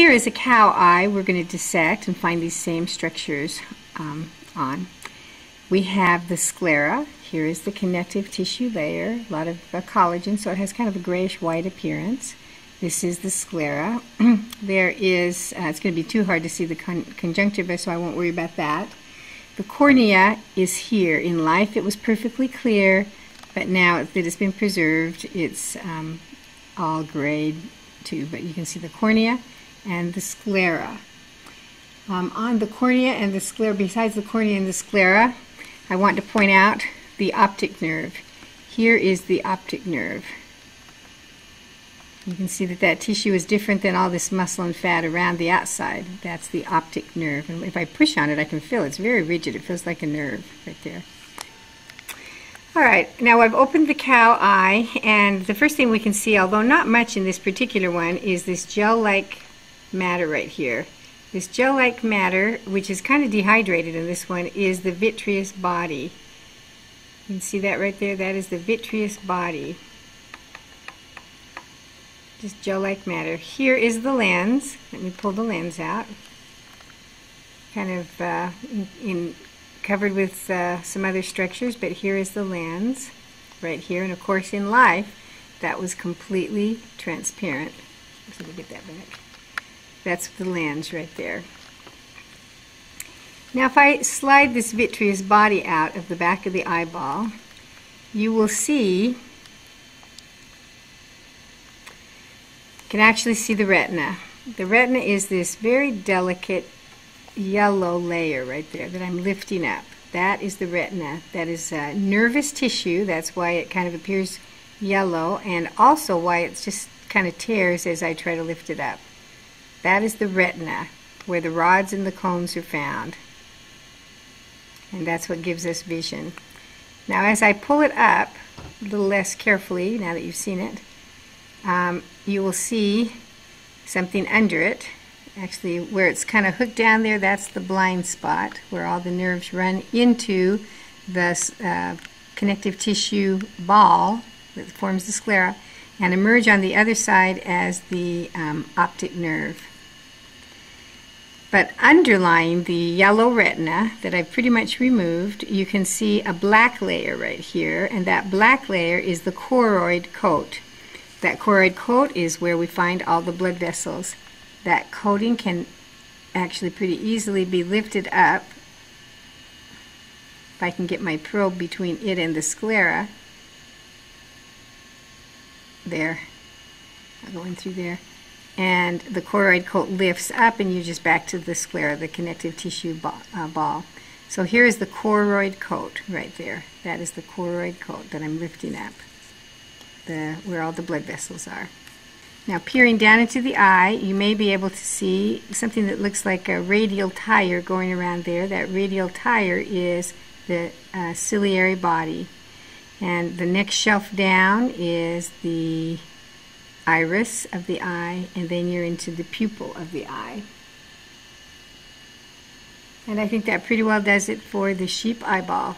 Here is a cow eye we're going to dissect and find these same structures um, on. We have the sclera. Here is the connective tissue layer, a lot of uh, collagen, so it has kind of a grayish white appearance. This is the sclera. there is, uh, it's going to be too hard to see the con conjunctiva, so I won't worry about that. The cornea is here. In life it was perfectly clear, but now that it's been preserved, it's um, all grayed too. But you can see the cornea and the sclera. Um, on the cornea and the sclera, besides the cornea and the sclera, I want to point out the optic nerve. Here is the optic nerve. You can see that that tissue is different than all this muscle and fat around the outside. That's the optic nerve. And if I push on it, I can feel it. It's very rigid. It feels like a nerve right there. All right, now I've opened the cow eye, and the first thing we can see, although not much in this particular one, is this gel-like matter right here. This gel-like matter, which is kind of dehydrated in this one, is the vitreous body. You can see that right there. That is the vitreous body. Just gel-like matter. Here is the lens. Let me pull the lens out. Kind of uh, in, in, covered with uh, some other structures, but here is the lens right here. And of course, in life, that was completely transparent. Let me get that back. That's the lens right there. Now if I slide this vitreous body out of the back of the eyeball, you will see, you can actually see the retina. The retina is this very delicate yellow layer right there that I'm lifting up. That is the retina. That is uh, nervous tissue. That's why it kind of appears yellow and also why it just kind of tears as I try to lift it up. That is the retina, where the rods and the cones are found. And that's what gives us vision. Now as I pull it up a little less carefully, now that you've seen it, um, you will see something under it. Actually, where it's kind of hooked down there, that's the blind spot, where all the nerves run into the uh, connective tissue ball that forms the sclera and emerge on the other side as the um, optic nerve. But underlying the yellow retina that I've pretty much removed, you can see a black layer right here, and that black layer is the choroid coat. That choroid coat is where we find all the blood vessels. That coating can actually pretty easily be lifted up if I can get my probe between it and the sclera. There, I'll go in through there and the choroid coat lifts up and you just back to the sclera, the connective tissue ball, uh, ball. So here is the choroid coat right there. That is the choroid coat that I'm lifting up, the, where all the blood vessels are. Now peering down into the eye, you may be able to see something that looks like a radial tire going around there. That radial tire is the uh, ciliary body. And the next shelf down is the iris of the eye, and then you're into the pupil of the eye. And I think that pretty well does it for the sheep eyeball.